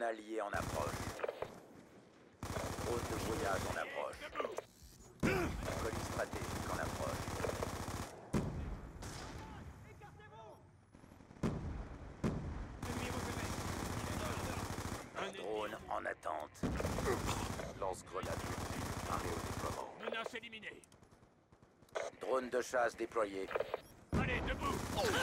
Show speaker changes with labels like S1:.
S1: Drone allié en approche. Drone de voyage en approche. Colis stratégique en approche. Un Drone en attente. Lance-grenade. Arrêt au déploiement.
S2: Menace éliminée.
S1: Drone de chasse déployé. Allez, debout. Oh.